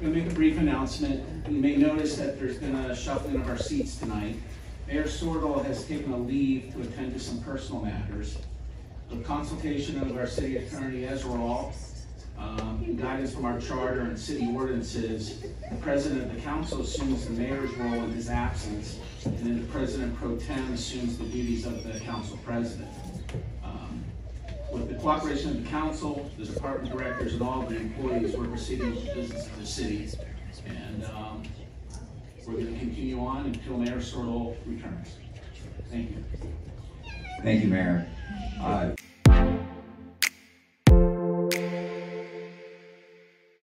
I'm gonna make a brief announcement. You may notice that there's been a shuffling of our seats tonight. Mayor Sortal has taken a leave to attend to some personal matters. With consultation of our city attorney Ezra, um, guidance from our charter and city ordinances, the president of the council assumes the mayor's role in his absence, and then the president pro tem assumes the duties of the council president. Um, the cooperation of the council, the department directors, and all the employees, we're proceeding with the business of the city. And um, we're going to continue on until Mayor Sortal returns. Thank you. Thank you, Mayor.